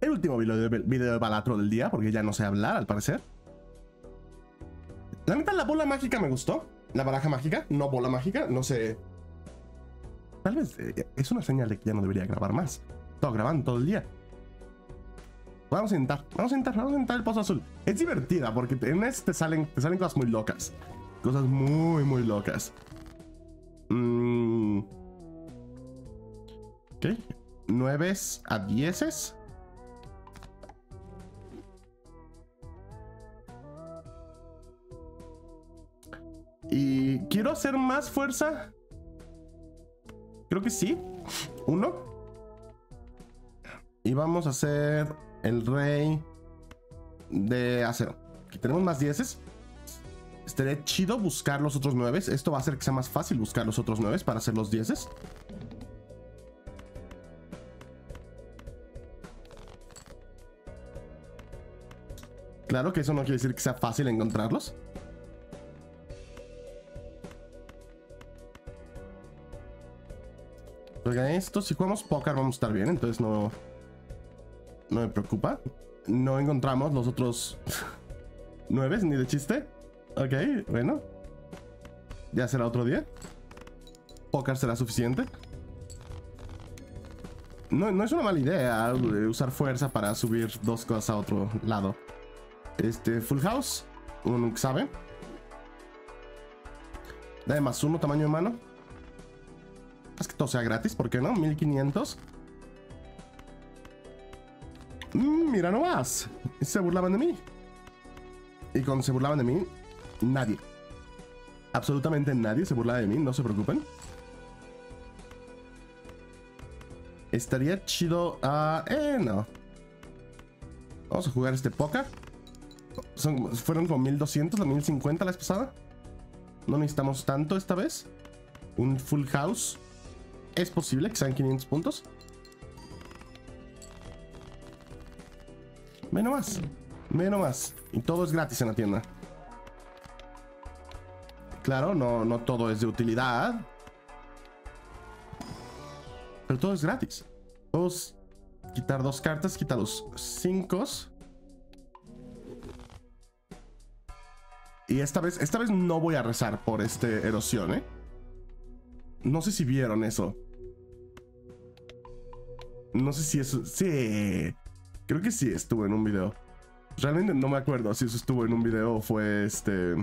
El último video de, Balatro del día, porque ya no sé hablar, al parecer. La neta, la bola mágica me gustó. La baraja mágica, no bola mágica, no sé. Tal vez eh, es una señal de que ya no debería grabar más. Todo grabando todo el día. Vamos a intentar, vamos a intentar, vamos a intentar el pozo azul. Es divertida porque en este te salen, te salen cosas muy locas. Cosas muy, muy locas. Mm. Ok. 9 a 10. Y quiero hacer más fuerza. Creo que sí. Uno. Y vamos a hacer el rey de acero. Aquí tenemos más 10. Estaría chido buscar los otros 9. Esto va a hacer que sea más fácil buscar los otros 9 para hacer los 10. Claro que eso no quiere decir que sea fácil encontrarlos. Oigan, esto, si jugamos póker vamos a estar bien, entonces no... No me preocupa. No encontramos los otros... nueve, ni de chiste. Ok, bueno. Ya será otro día. Póker será suficiente. No, no es una mala idea usar fuerza para subir dos cosas a otro lado. Este, Full House. Uno nunca sabe. Más uno, tamaño de mano. Es que todo sea gratis, ¿por qué no? 1500. Mm, mira nomás. Se burlaban de mí. Y cuando se burlaban de mí, nadie. Absolutamente nadie se burlaba de mí, no se preocupen. Estaría chido. Ah, eh, no. Vamos a jugar este póker. Son, fueron con 1200, la 1050 la vez pasada. No necesitamos tanto esta vez. Un full house. Es posible que sean 500 puntos. Menos más. Menos más. Y todo es gratis en la tienda. Claro, no, no todo es de utilidad. Pero todo es gratis. Vamos quitar dos cartas, quita los cinco. Y esta vez, esta vez no voy a rezar por este erosión, ¿eh? No sé si vieron eso. No sé si eso... Sí. Creo que sí estuvo en un video. Realmente no me acuerdo si eso estuvo en un video o fue este...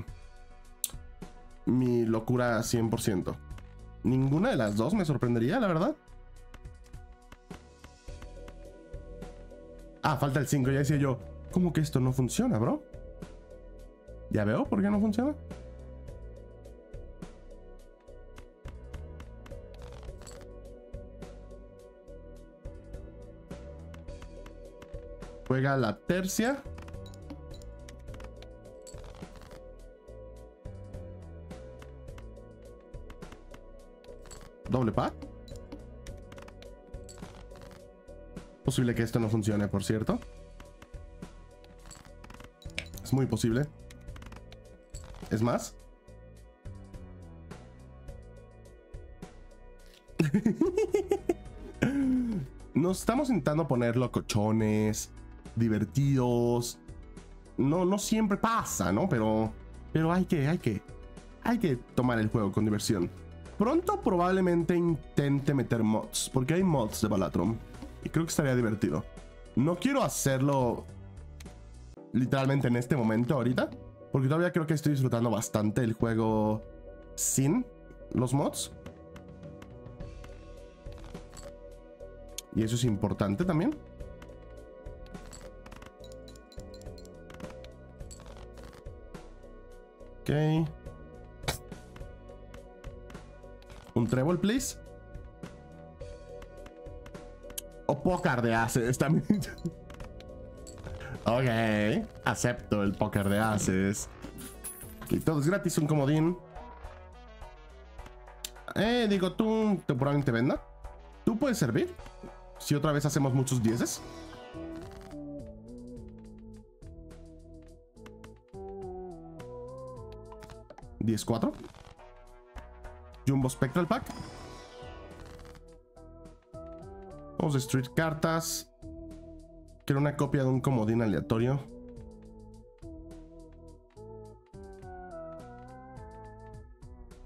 Mi locura 100%. Ninguna de las dos me sorprendería, la verdad. Ah, falta el 5. Ya decía yo, ¿cómo que esto no funciona, bro? ¿Ya veo por qué no funciona? Juega la tercia. Doble pa. Posible que esto no funcione, por cierto. Es muy posible. Es más. Nos estamos intentando poner locochones, divertidos. No, no siempre pasa, ¿no? Pero, pero hay que, hay que, hay que tomar el juego con diversión. Pronto probablemente intente meter mods, porque hay mods de Balatron. Y creo que estaría divertido. No quiero hacerlo literalmente en este momento ahorita, porque todavía creo que estoy disfrutando bastante el juego sin los mods. Y eso es importante también. Ok. Un treble, please. O de ases también. ok. Acepto el póker de ases. Y todo es gratis, un comodín. Eh, digo, tú probablemente venda. ¿Tú puedes servir? Si otra vez hacemos muchos dieces. 10-4. Jumbo Spectral Pack. Vamos a destruir cartas. Quiero una copia de un comodín aleatorio.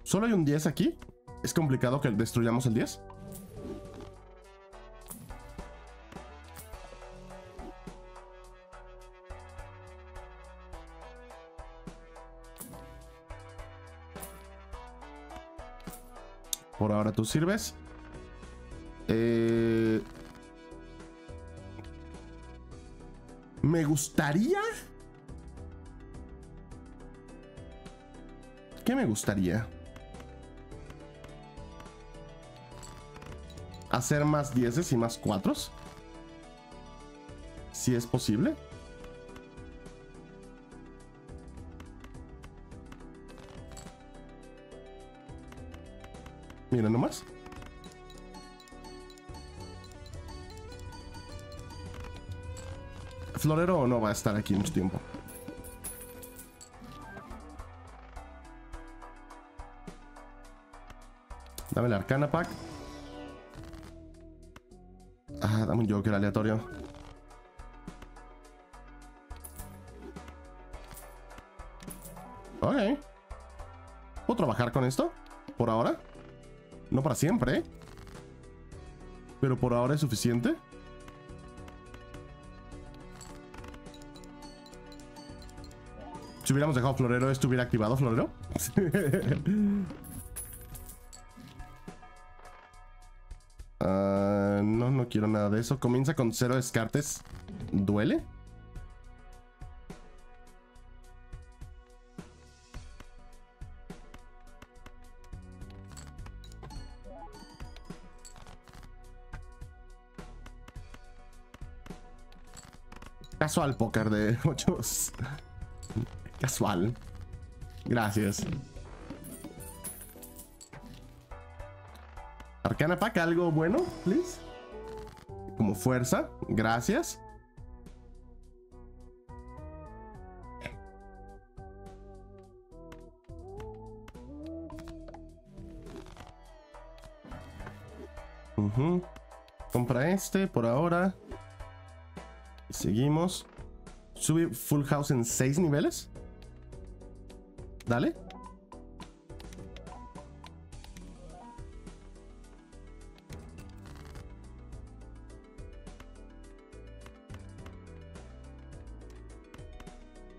¿Solo hay un 10 aquí? ¿Es complicado que destruyamos el 10? Por ahora tú sirves. Eh... Me gustaría... ¿Qué me gustaría? Hacer más dieces y más cuatros. Si es posible. Mira nomás. Florero no va a estar aquí mucho tiempo. Dame el arcana pack. Ah, dame un Joker aleatorio. Ok. ¿Puedo trabajar con esto? ¿Por ahora? No para siempre, ¿eh? Pero por ahora es suficiente. Hubiéramos dejado florero, ¿esto hubiera activado florero? uh, no, no quiero nada de eso. Comienza con cero descartes. ¿Duele? Casual póker de 8. Casual. Gracias. Arcana Pack, algo bueno, please. Como fuerza. Gracias. Compra este por ahora. Seguimos. Sube Full House en 6 niveles. Dale.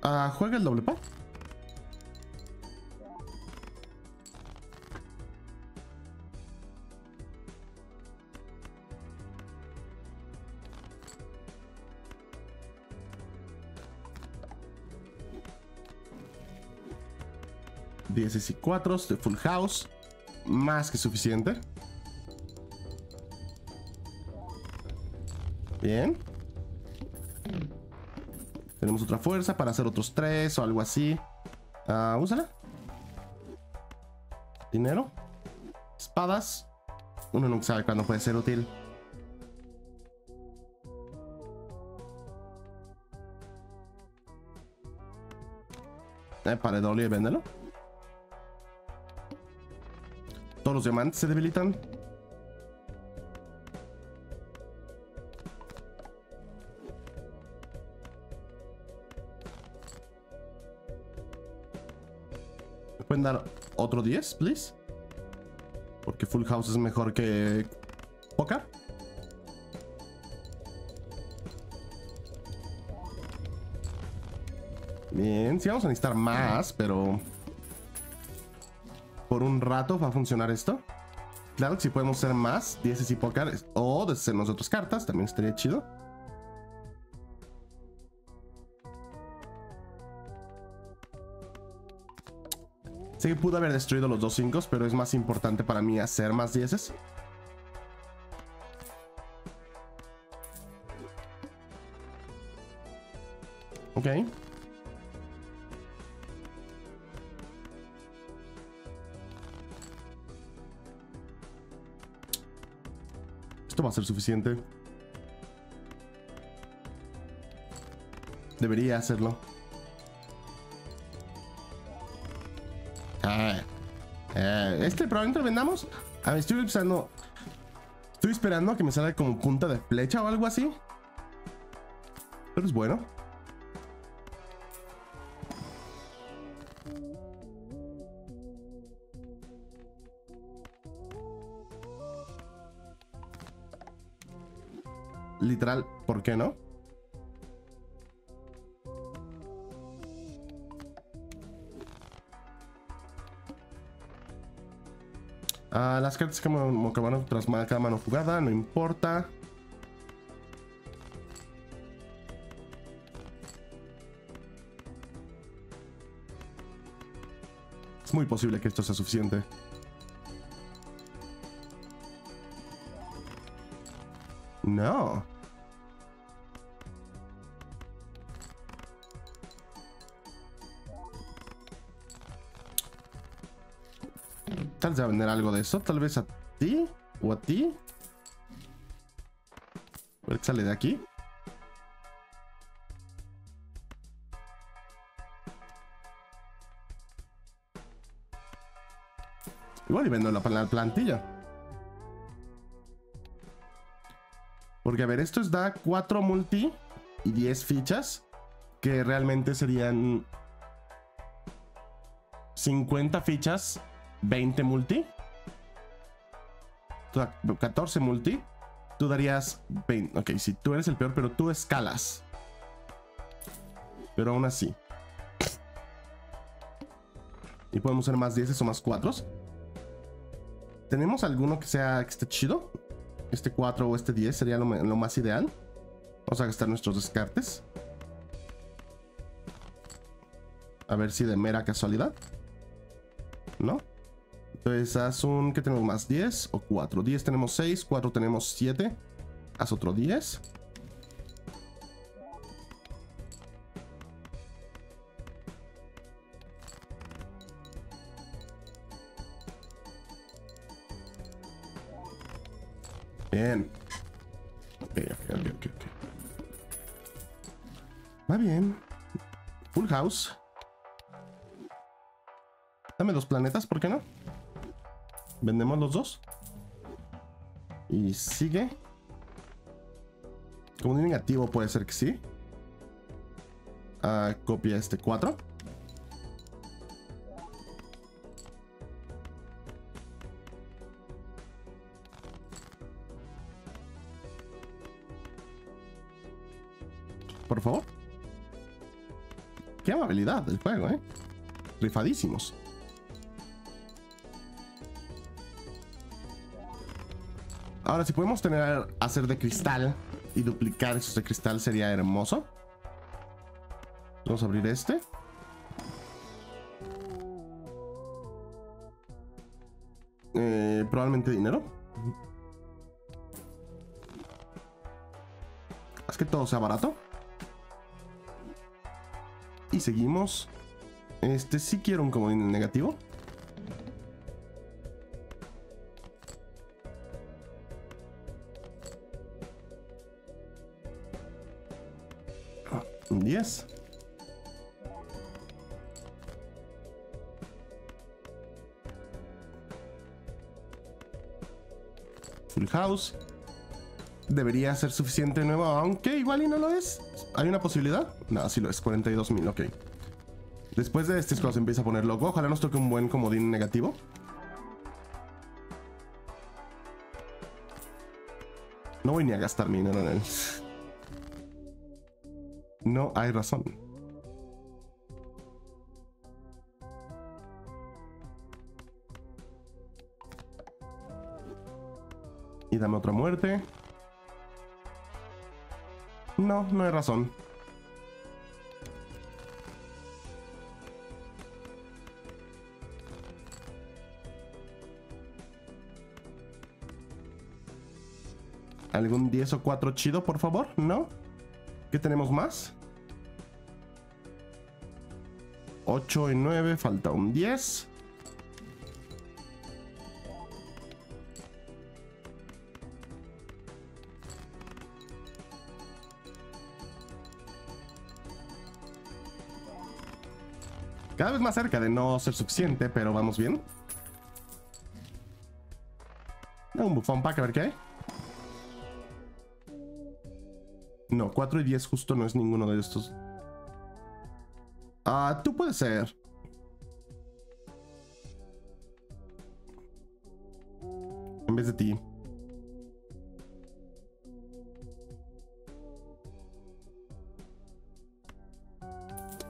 Ah, juega el doble pa. 10 y 4 de Full House. Más que suficiente. Bien. Tenemos otra fuerza para hacer otros tres o algo así. Uh, úsala. Dinero. Espadas. Uno nunca sabe cuándo puede ser útil. Eh, paredolio y véndelo. Los diamantes se debilitan. ¿Me pueden dar otro 10, please? Porque Full House es mejor que Poker. Bien, sí vamos a necesitar más, pero por un rato va a funcionar esto. Claro si podemos hacer más, 10 y póker o deshacernos otras cartas, también estaría chido. Sé que pude haber destruido los dos 5, pero es más importante para mí hacer más 10. Ok. Va a ser suficiente. Debería hacerlo. Ah, eh, este probablemente lo vendamos. A ver, estoy pensando. Estoy esperando a que me salga como punta de flecha o algo así. Pero es bueno. Literal, ¿por qué no? Ah, las cartas que, que van tras cada mano jugada, no importa. Es muy posible que esto sea suficiente. No. Tal vez a vender algo de eso. Tal vez a ti o a ti. A ver sale de aquí. Igual y vendo la, la plantilla. Porque a ver, esto es da 4 multi y 10 fichas. Que realmente serían 50 fichas, 20 multi. Tú da- 14 multi. Tú darías 20. Ok, si tú eres el peor, pero tú escalas. Pero aún así. Y podemos hacer más 10 o más 4. ¿Tenemos alguno que sea que esté chido? Este 4 o este 10 sería lo, lo más ideal. Vamos a gastar nuestros descartes. A ver si de mera casualidad. Entonces haz un... ¿Qué tenemos más? ¿10 o 4? 10 tenemos 6, 4 tenemos 7. Haz otro 10. Bien. Ok, ok, ok, ok, ok. Va bien. Full house. Dame dos planetas, ¿por qué no? Vendemos los dos. Y sigue. Como un negativo puede ser que sí. Ah, copia este 4. Por favor. Qué amabilidad del juego, eh. Rifadísimos. Ahora, si podemos tener hacer de cristal y duplicar esos de cristal sería hermoso. Vamos a abrir este. Eh, probablemente dinero. Haz que todo sea barato. Y seguimos. Este sí quiero un comodín negativo. 10. Full house. Debería ser suficiente nuevo, aunque igual y no lo es. ¿Hay una posibilidad? No, sí lo es. 42 mil, ok. Después de este es se empieza a poner loco. Ojalá nos toque un buen comodín negativo. No voy ni a gastar mi dinero en él. No hay razón. Y dame otra muerte. No, no hay razón. ¿Algún 10 o 4 chido, por favor? ¿No? ¿Qué tenemos más? 8 y 9, falta un 10. Cada vez más cerca de no ser suficiente, pero vamos bien. Un bufón pack, a ver qué hay. No, 4 y 10 justo no es ninguno de estos. Ah, tú puedes ser. En vez de ti.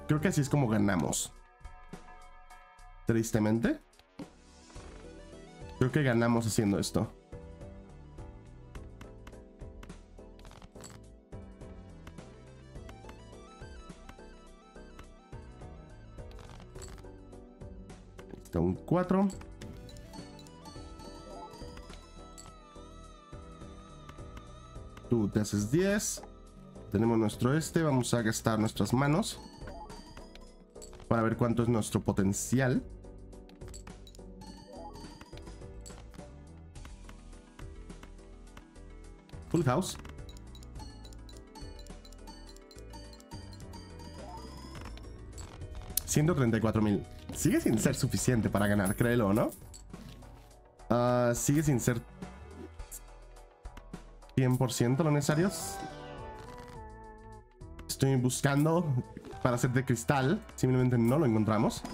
Creo que así es como ganamos. Tristemente. Creo que ganamos haciendo esto. Está un 4. Tú te haces 10. Tenemos nuestro este. Vamos a gastar nuestras manos. Para ver cuánto es nuestro potencial. Full house. $134 mil. Sigue sin ser suficiente para ganar, créelo, ¿no? Ah, sigue sin ser 100% lo necesario. Estoy buscando para hacer de cristal. Simplemente no lo encontramos.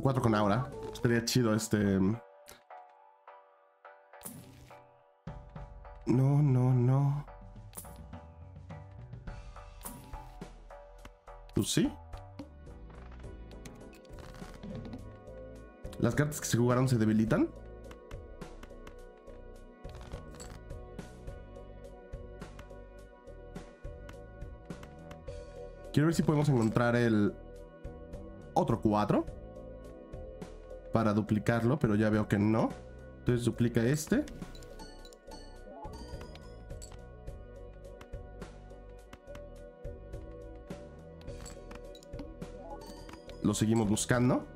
4 con aura. Estaría chido este... No, no, no. ¿Tú sí? Las cartas que se jugaron se debilitan. Quiero ver si podemos encontrar el otro 4 para duplicarlo, pero ya veo que no. Entonces duplica este. Lo seguimos buscando.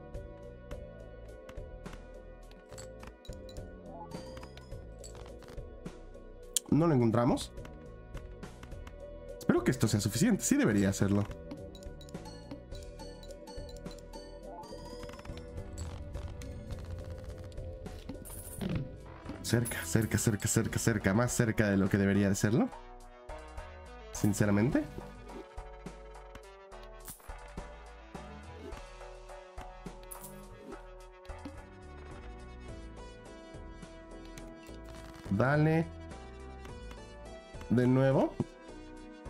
No lo encontramos. Espero que esto sea suficiente. Sí debería hacerlo. Cerca, cerca, cerca, cerca, cerca. Más cerca de lo que debería de serlo. Sinceramente. Dale. De nuevo.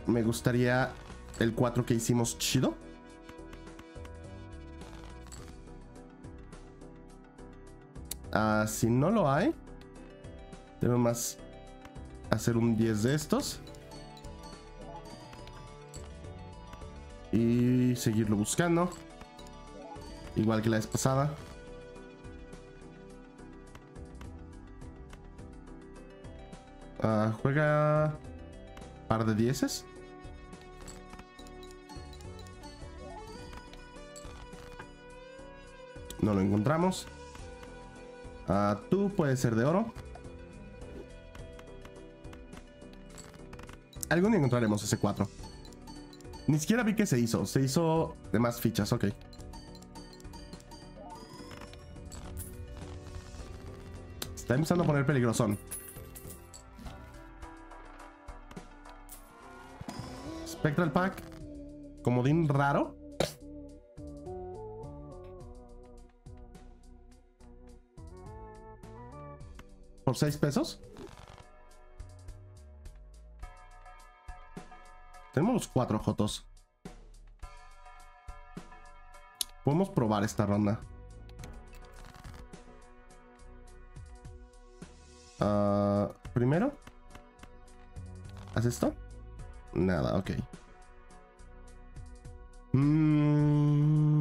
Me gustaría el 4 que hicimos chido. Ah, si no lo hay. Debo más hacer un 10 de estos. Y seguirlo buscando. Igual que la vez pasada. Uh, juega par de dieces. No lo encontramos. Uh, tú puedes ser de oro. Algún día encontraremos ese 4. Ni siquiera vi que se hizo. Se hizo de más fichas, ok. Está empezando a poner peligrosón. Spectral Pack. Comodín raro. Por 6 pesos. Tenemos los cuatro Jotos. Podemos probar esta ronda. Uh, primero. ¿Haz esto? Nada, ok. Mm.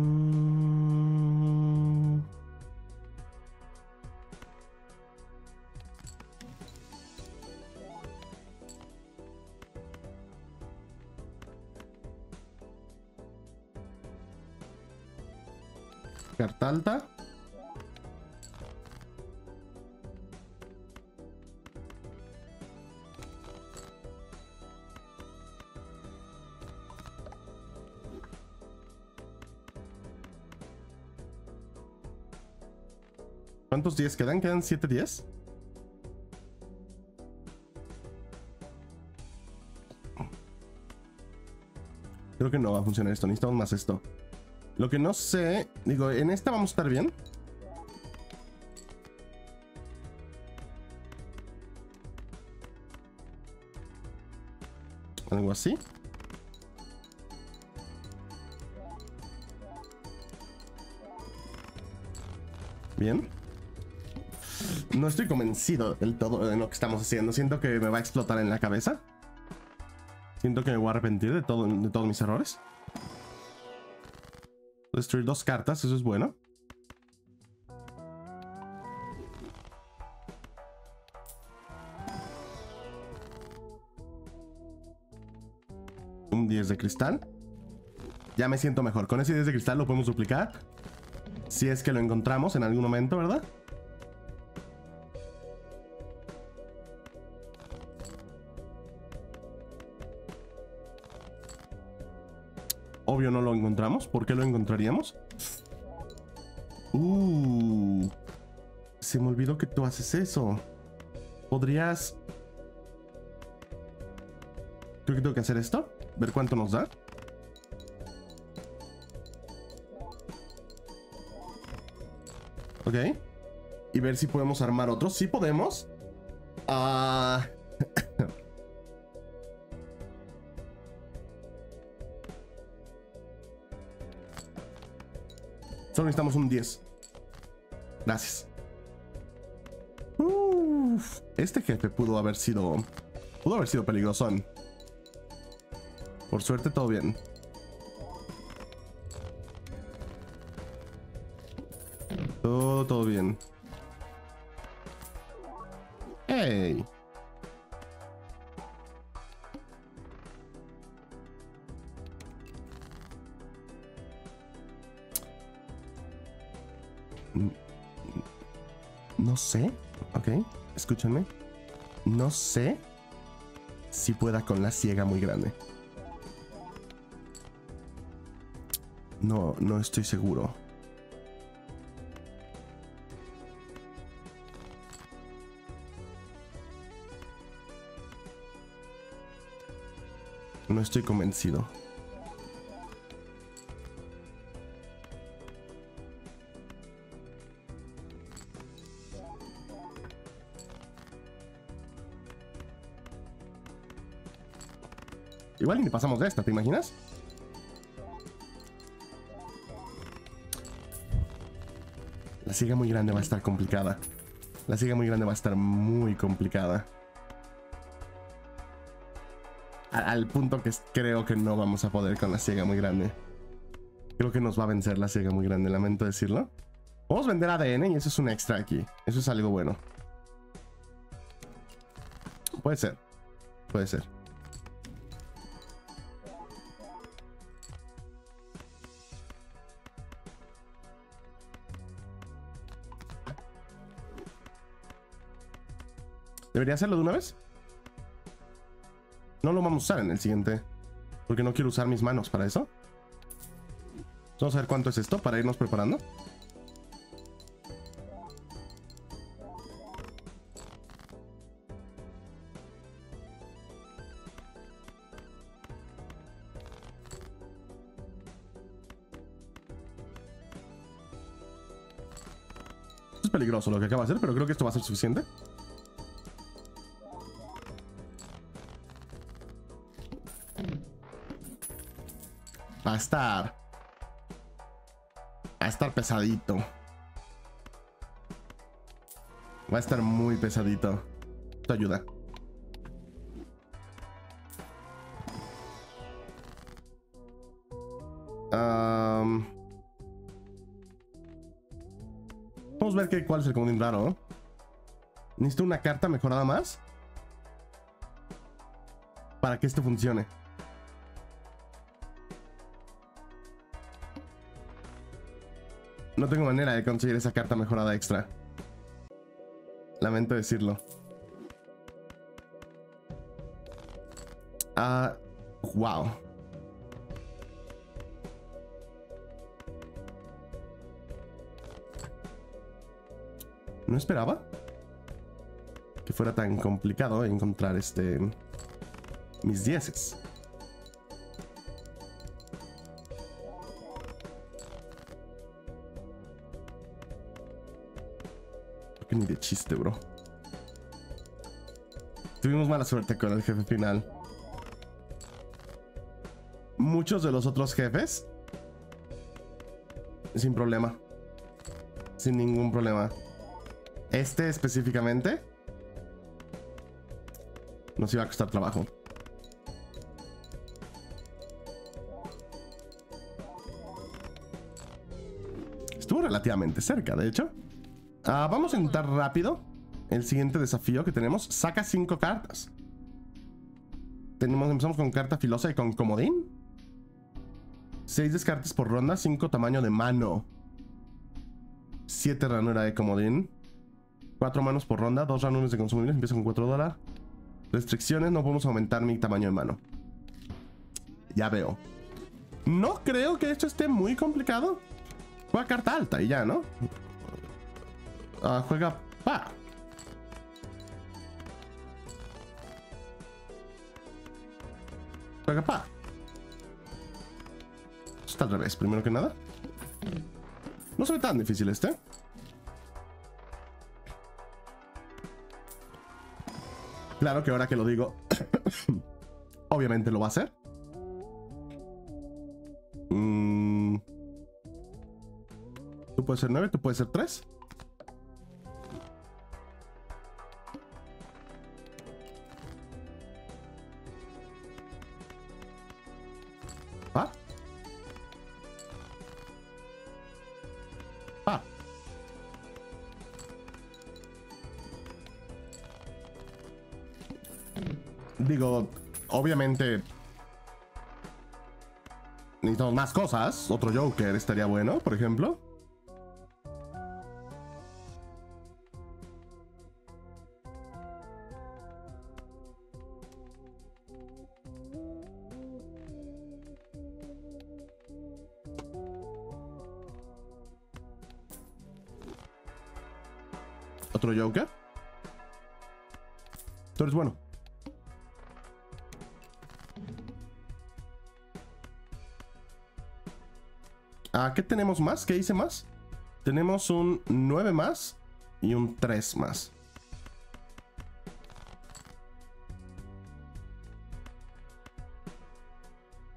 Carta alta. ¿Cuántos 10 quedan? ¿Quedan 7 10? Creo que no va a funcionar esto. Necesitamos más esto. Lo que no sé... Digo, en esta vamos a estar bien. Algo así. Bien. No estoy convencido del todo de lo que estamos haciendo. Siento que me va a explotar en la cabeza. Siento que me voy a arrepentir de, todo, de todos mis errores. Destruir dos cartas, eso es bueno. Un 10 de cristal. Ya me siento mejor. Con ese 10 de cristal lo podemos duplicar. Si es que lo encontramos en algún momento, ¿verdad? Obvio no lo encontramos. ¿Por qué lo encontraríamos? Uh, se me olvidó que tú haces eso. Podrías... Creo que tengo que hacer esto. Ver cuánto nos da. Ok. Y ver si podemos armar otro. Sí podemos. Ah... Solo necesitamos un 10. Gracias. Uf, este jefe pudo haber sido... Pudo haber sido peligroso. Por suerte todo bien. Todo, todo bien. ¡Hey! No sé, ok, escúchenme. No sé si pueda con la ciega muy grande. No, no estoy seguro. No estoy convencido. Igual ni pasamos de esta, ¿te imaginas? La siga muy grande va a estar complicada. La siga muy grande va a estar muy complicada. al punto que creo que no vamos a poder con la ciega muy grande. Creo que nos va a vencer la ciega muy grande, lamento decirlo. Podemos vender ADN y eso es un extra aquí. Eso es algo bueno. Puede ser. Puede ser. ¿Debería hacerlo de una vez? No lo vamos a usar en el siguiente. Porque no quiero usar mis manos para eso. Vamos a ver cuánto es esto para irnos preparando. Es peligroso lo que acaba de hacer, pero creo que esto va a ser suficiente. Va a estar... Va a estar pesadito. Va a estar muy pesadito. Esto ayuda. Vamos a ver qué, cuál es el comodín raro. Necesito una carta mejorada más. Para que esto funcione. No tengo manera de conseguir esa carta mejorada extra. Lamento decirlo. Ah, wow. No esperaba que fuera tan complicado encontrar este mis dieces. Ni de chiste, bro. Tuvimos mala suerte con el jefe final. Muchos de los otros jefes. Sin problema. Sin ningún problema. Este específicamente. Nos iba a costar trabajo. Estuvo relativamente cerca, de hecho. Ah, vamos a intentar rápido el siguiente desafío que tenemos. Saca cinco cartas. Tenemos, empezamos con carta filosa y con comodín. Seis descartes por ronda, cinco tamaño de mano. Siete ranura de comodín. Cuatro manos por ronda, dos ranuras de consumibles, empiezo con 4 dólares. Restricciones, no podemos aumentar mi tamaño de mano. Ya veo. No creo que esto esté muy complicado. Juega carta alta y ya, ¿no? Ah, juega pa. Juega pa. Está al revés, primero que nada. No se ve tan difícil este. Claro que ahora que lo digo, obviamente lo va a hacer. Mm. Tú puedes ser 9, tú puedes ser 3. Obviamente necesitamos más cosas. Otro Joker estaría bueno, por ejemplo. Otro Joker. Tú eres bueno. Ah, ¿Qué tenemos más? ¿Qué hice más? Tenemos un 9 más y un 3 más.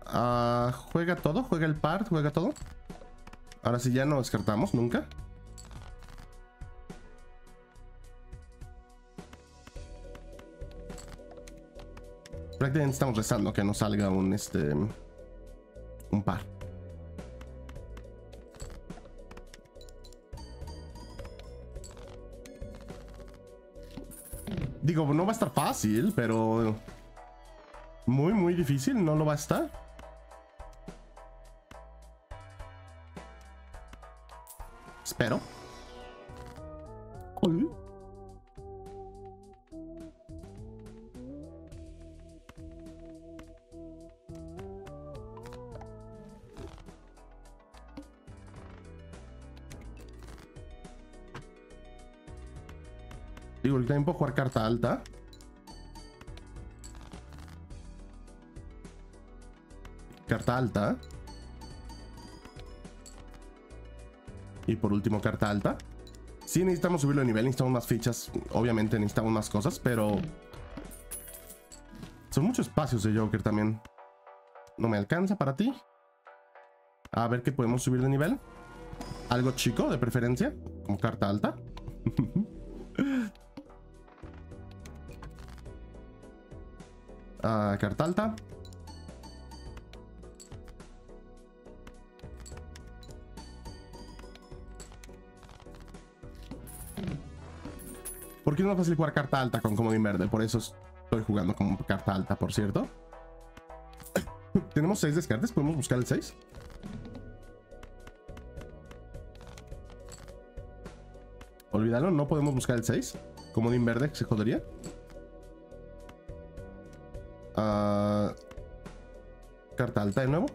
Ah, juega todo, juega el par, juega todo. Ahora sí ya no descartamos nunca. Prácticamente estamos rezando que nos salga un este Digo, no va a estar fácil, pero muy, muy difícil no lo va a estar. Digo, el tiempo jugar carta alta. Carta alta. Y por último, carta alta. Sí necesitamos subirlo de nivel, necesitamos más fichas. Obviamente necesitamos más cosas, pero... Son muchos espacios de Joker también. No me alcanza para ti. A ver qué podemos subir de nivel. Algo chico, de preferencia. Como carta alta. Carta alta. Porque es más fácil jugar carta alta con comodín verde. Por eso estoy jugando con carta alta, por cierto. Tenemos 6 descartes. ¿Podemos buscar el 6? Olvídalo, no podemos buscar el 6. Comodín verde, se jodería. Uh, carta alta de nuevo.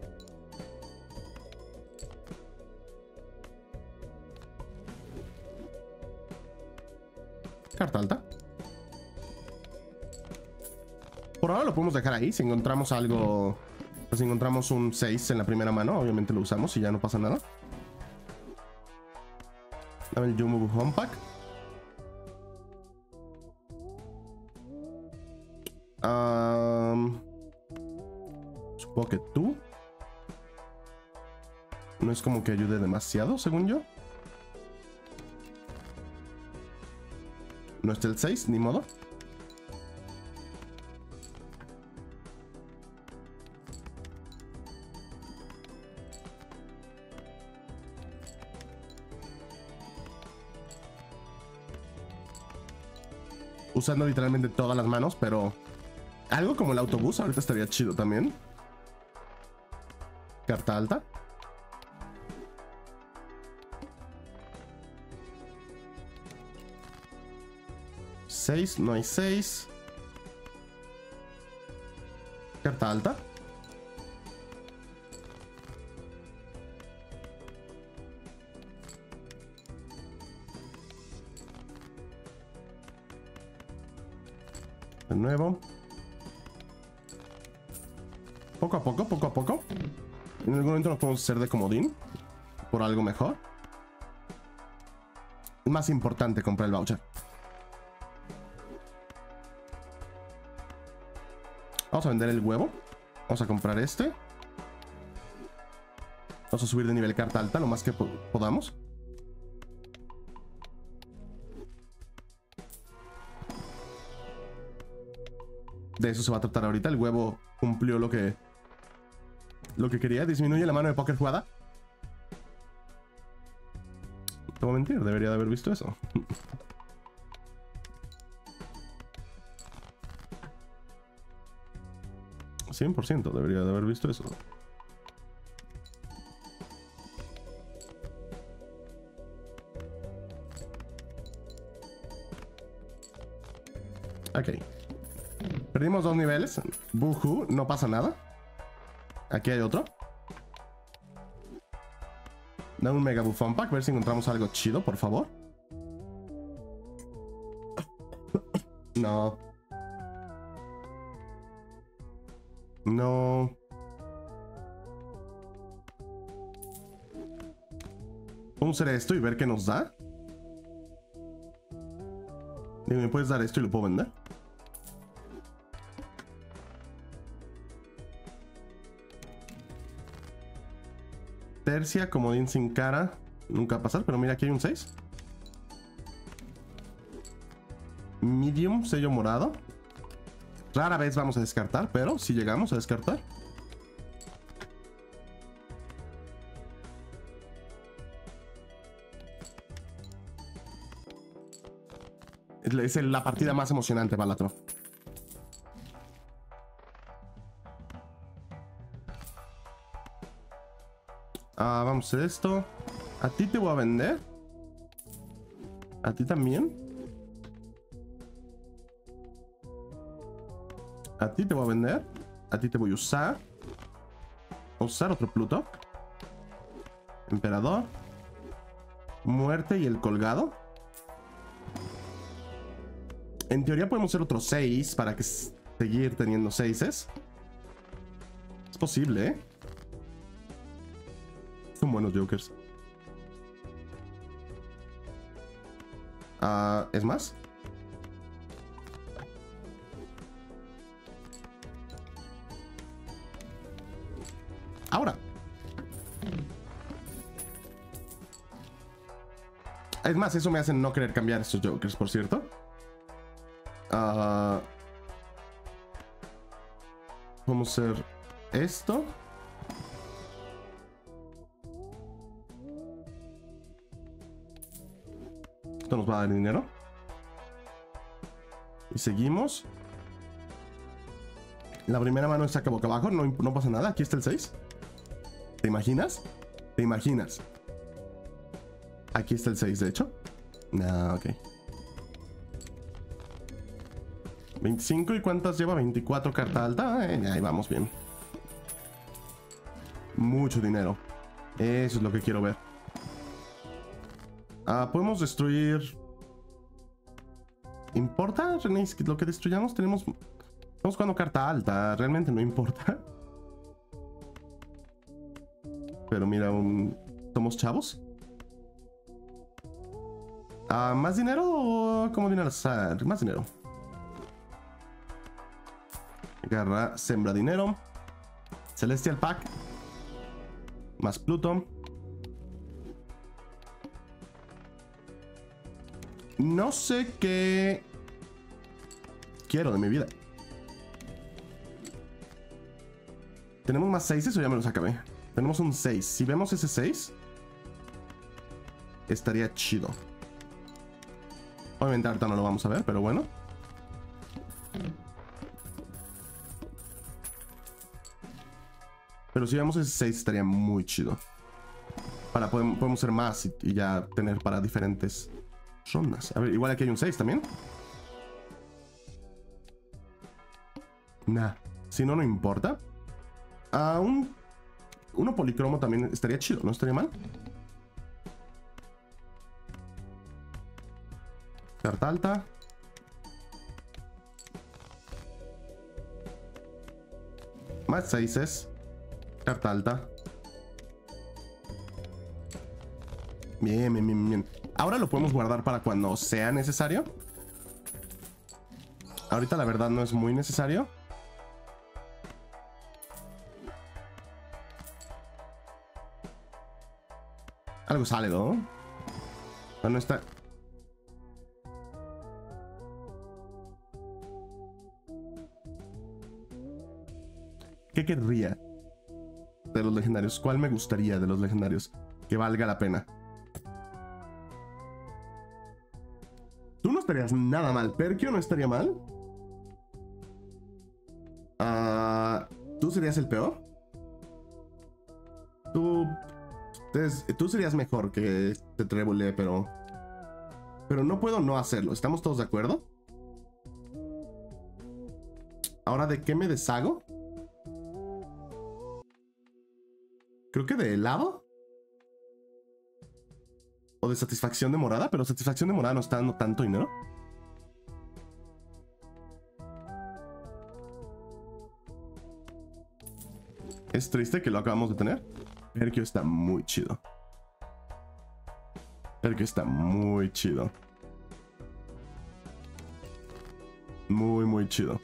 Carta alta. Por ahora lo podemos dejar ahí. Si encontramos algo... Pues, si encontramos un 6 en la primera mano, obviamente lo usamos y ya no pasa nada. Dame el Jumbo Home Pack. Ah, supongo tú. No es como que ayude demasiado, según yo. No está el 6, ni modo. Usando literalmente todas las manos, pero algo como el autobús ahorita estaría chido también. Carta alta. Seis, no hay seis. Carta alta. De nuevo. Poco a poco, poco a poco. En algún momento nos podemos hacer de comodín. Por algo mejor. Más importante comprar el voucher. Vamos a vender el huevo. Vamos a comprar este. Vamos a subir de nivel carta alta lo más que po- podamos. De eso se va a tratar ahorita. El huevo cumplió lo que lo que quería. Disminuye la mano de póker jugada. Te voy mentir, debería de haber visto eso. 100% debería de haber visto eso. Ok. Perdimos dos niveles. Buhu, no pasa nada. Aquí hay otro. Da un mega bufón pack, a ver si encontramos algo chido, por favor. No. No. Vamos a hacer esto y ver qué nos da. ¿me puedes dar esto y lo puedo vender? Tercia, comodín sin cara. Nunca va a pasar, pero mira, aquí hay un 6. Medium, sello morado. Rara vez vamos a descartar, pero si llegamos a descartar. Es la partida más emocionante, Balatro. Ah, vamos a hacer esto. A ti te voy a vender. A ti también. A ti te voy a vender. A ti te voy a usar. A usar otro Pluto. Emperador. Muerte y el colgado. En teoría podemos hacer otros 6 para que seguir teniendo 6 Es posible, ¿eh? Buenos jokers. Ah, ¿Es más? Ahora. Es más, eso me hace no querer cambiar estos jokers, por cierto. Ah, vamos a hacer esto. Nos va a dar dinero. Y seguimos. La primera mano está boca abajo, no, no pasa nada. Aquí está el 6. ¿Te imaginas? ¿Te imaginas? Aquí está el 6, de hecho. No, ok. 25 y cuántas lleva? 24 carta alta. Ahí vamos bien. Mucho dinero. Eso es lo que quiero ver. Ah, podemos destruir. ¿Importa, René? Lo que destruyamos tenemos. Estamos jugando carta alta. Realmente no importa. Pero mira, un... somos chavos. Ah, ¿Más dinero o como dinero? al azar? Más dinero. Garra, sembra dinero. Celestial Pack. Más Pluto. No sé qué quiero de mi vida. ¿Tenemos más 6 o ya me los acabé? Tenemos un 6. Si vemos ese 6, estaría chido. Obviamente ahorita no lo vamos a ver, pero bueno. Pero si vemos ese 6 estaría muy chido. Para podemos, podemos ser más y, y, ya tener para diferentes rondas. A ver, igual aquí hay un 6 también. Nah. Si no, no importa. A un... Uno policromo también estaría chido, ¿no estaría mal? Carta alta. Más 6 Carta alta. Bien, bien, bien, bien. Ahora lo podemos guardar para cuando sea necesario. Ahorita la verdad no es muy necesario. Algo sale, ¿no? No está... ¿Qué querría de los legendarios? ¿Cuál me gustaría de los legendarios? Que valga la pena. Nada mal. Perkio no estaría mal. Ah, ¿Tú serías el peor? Tú tú serías mejor que este Trebule, pero... Pero no puedo no hacerlo. ¿Estamos todos de acuerdo? Ahora, ¿de qué me deshago? Creo que de helado. Satisfacción de morada, pero satisfacción de morada no está dando tanto dinero. Es triste que lo acabamos de tener. Perkio está muy chido. Perkio está muy chido. Muy, muy chido.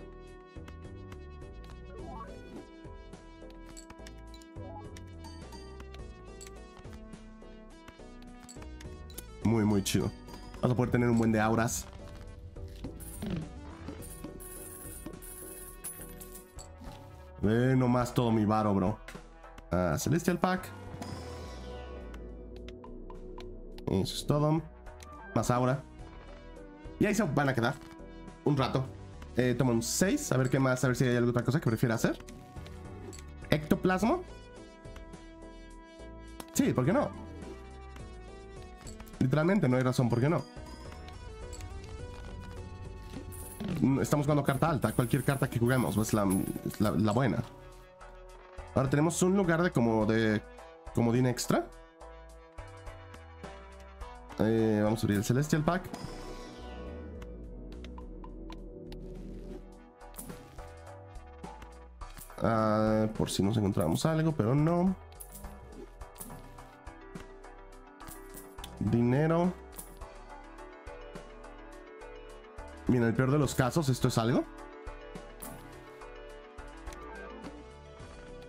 Muy, chido. Vamos a poder tener un buen de auras. Ve nomás todo mi varo, bro. Uh, Celestial Pack. Eso es todo. Más aura. Y ahí se van a quedar. Un rato. Eh, tomo un 6. A ver qué más. A ver si hay alguna otra cosa que prefiera hacer. Ectoplasmo. Sí, ¿por qué no? Literalmente no hay razón por qué no. Estamos jugando carta alta. Cualquier carta que juguemos es la, la buena. Ahora tenemos un lugar de como de comodín extra. Eh, vamos a abrir el Celestial Pack. Ah, por si nos encontramos algo, pero no. Dinero. En el peor de los casos, esto es algo.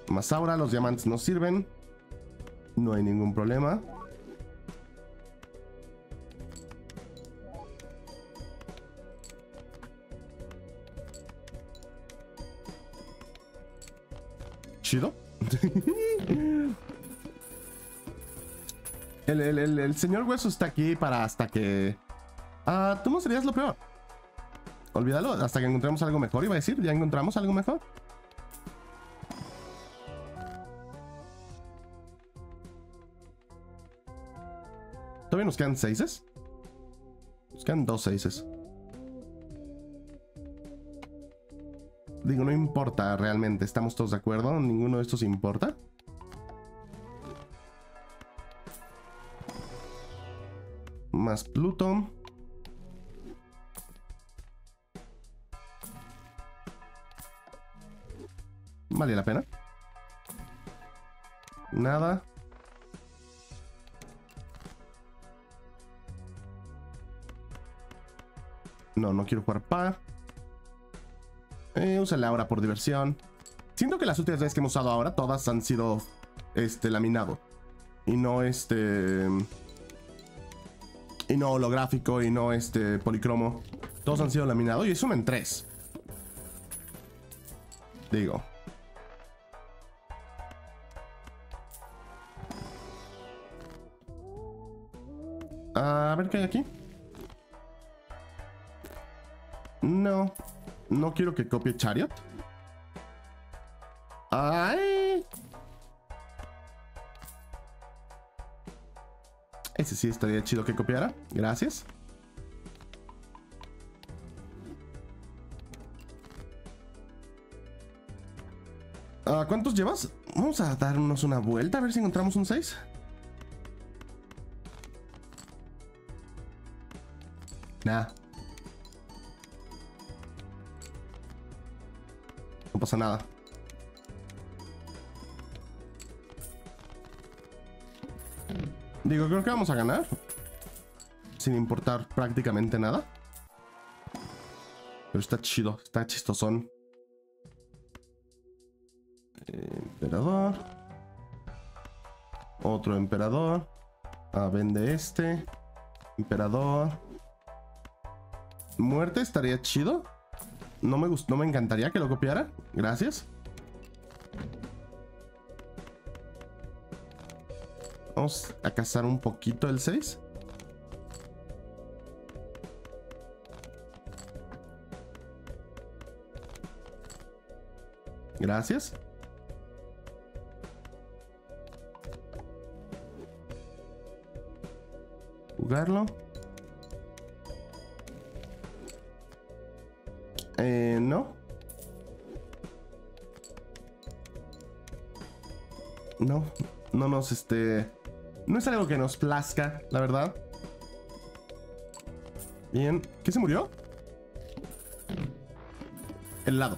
Más ahora, los diamantes nos sirven. No hay ningún problema. Chido. el, señor hueso está aquí para hasta que... Ah, tú no serías lo peor. Olvídalo, hasta que encontremos algo mejor. Iba a decir, ¿ya encontramos algo mejor? ¿Todavía nos quedan seises? Nos quedan dos seises. Digo, no importa realmente. ¿Estamos todos de acuerdo? ¿Ninguno de estos importa? Más Pluto. Vale la pena. Nada. No, no quiero jugar pa. Eh, úsala ahora por diversión. Siento que las últimas veces que hemos usado ahora, todas han sido este laminado. Y no este. Y no holográfico y no este policromo. Todos han sido laminado y sumen tres. Digo. A ver qué hay aquí. No. No quiero que copie Chariot. ¡Ay! Ese sí estaría chido que copiara. Gracias. Ah, ¿Cuántos llevas? Vamos a darnos una vuelta a ver si encontramos un 6. Nah. No pasa nada. Digo, creo que vamos a ganar. Sin importar prácticamente nada. Pero está chido, está chistosón. Emperador. Otro emperador. Ah, vende este. Emperador. Muerte estaría chido. No me, no me encantaría que lo copiara. Gracias. A cazar un poquito el 6. Gracias. Jugarlo. Eh, no. No, no nos este... No es algo que nos plazca, la verdad. Bien. ¿Qué se murió? El lado.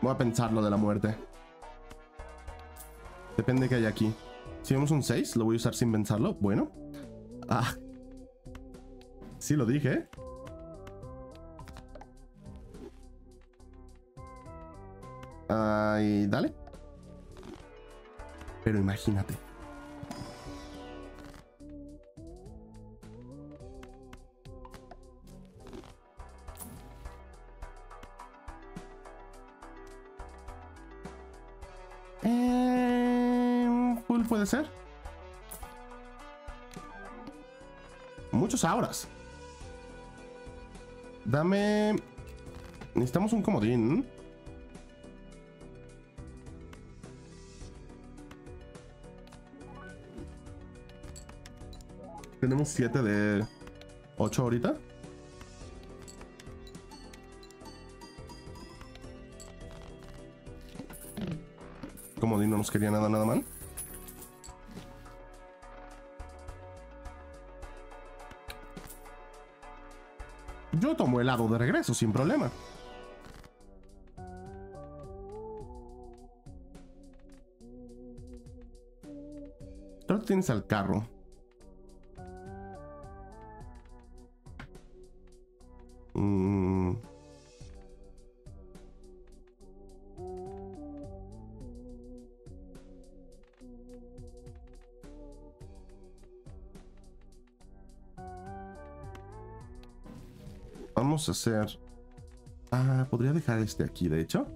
Voy a pensar lo de la muerte. Depende que hay aquí. Si vemos un 6, lo voy a usar sin pensarlo. Bueno. Ah. Sí lo dije. Ay, dale. Pero imagínate. Muchos auras. Dame... Necesitamos un comodín. Tenemos 7 de 8 ahorita. Comodín no nos quería nada, nada mal. Tomo helado de regreso sin problema. ¿Dónde tienes al carro? Hacer... Ah, podría dejar este aquí, de hecho.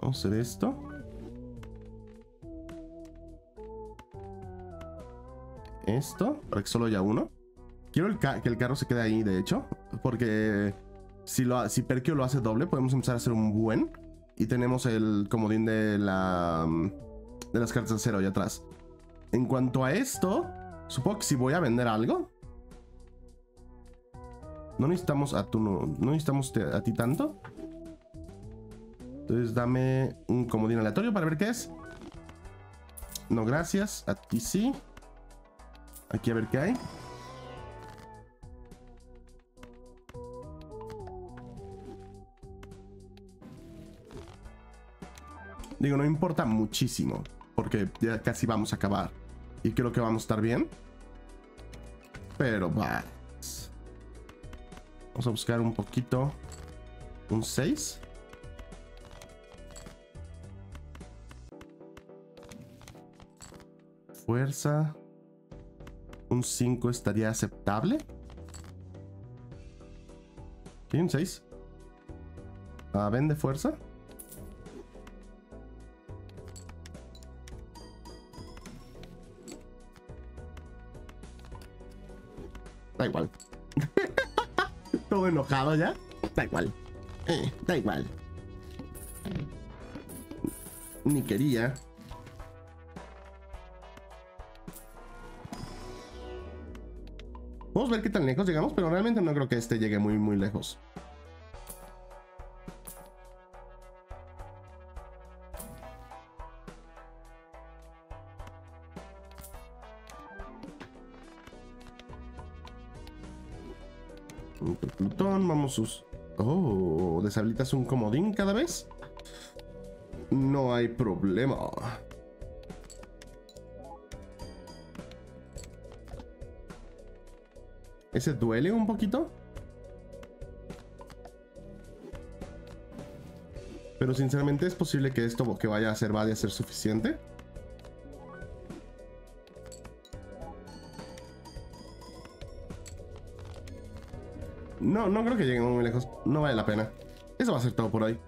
Vamos a hacer esto. Esto, para que solo haya uno. Quiero que el carro se quede ahí, de hecho. Porque si, lo, si Perkio lo hace doble, podemos empezar a hacer un buen. Y tenemos el comodín de la... De las cartas de cero allá atrás. En cuanto a esto, supongo que si voy a vender algo, no necesitamos a tu, no, no necesitamos a ti tanto. Entonces dame un comodín aleatorio para ver qué es. No, gracias. A ti sí. Aquí a ver qué hay. Digo, no importa muchísimo. Porque ya casi vamos a acabar. Y creo que vamos a estar bien. Pero va. Vamos a buscar un poquito. Un 6. Fuerza. Un 5 estaría aceptable. ¿Y un 6? Ah, ¿Vende fuerza? Enojado ya. Da igual. Eh, da igual. Ni quería. Vamos a ver qué tan lejos llegamos, pero realmente no creo que este llegue muy, muy lejos. Sus... Oh, ¿deshabilitas un comodín cada vez? No hay problema. ¿Ese duele un poquito? Pero sinceramente es posible que esto que vaya a hacer vaya a ser suficiente. No, no creo que lleguemos muy lejos. No vale la pena. Eso va a ser todo por hoy.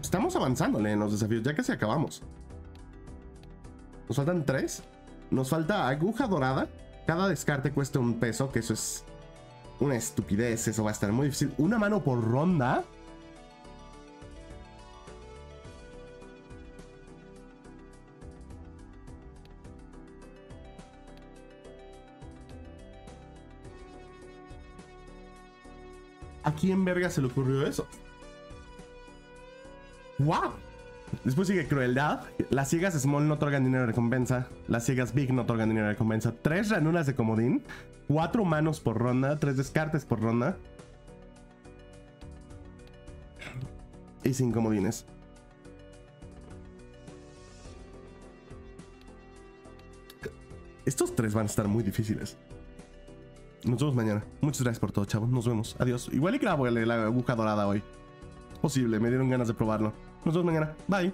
Estamos avanzándole en los desafíos, ya casi acabamos. Nos faltan tres. Nos falta aguja dorada. Cada descarte cuesta un peso, que eso es una estupidez. Eso va a estar muy difícil. Una mano por ronda. Quién verga se le ocurrió eso? ¡Wow! Después sigue crueldad. Las ciegas small no otorgan dinero de recompensa. Las ciegas big no otorgan dinero de recompensa. Tres ranuras de comodín. Cuatro manos por ronda. Tres descartes por ronda. Y sin comodines. Estos tres van a estar muy difíciles. Nos vemos mañana. Muchas gracias por todo, chavos. Nos vemos. Adiós. Igual y grabo la aguja dorada hoy. Posible, me dieron ganas de probarlo. Nos vemos mañana. Bye.